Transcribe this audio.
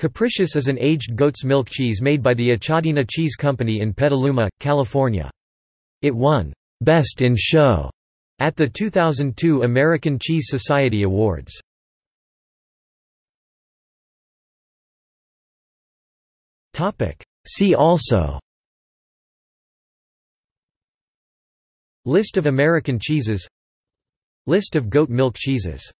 Capricious is an aged goat's milk cheese made by the Achadinha Cheese Company in Petaluma, California. It won Best in Show at the 2002 American Cheese Society Awards. See also List of American cheeses List of goat milk cheeses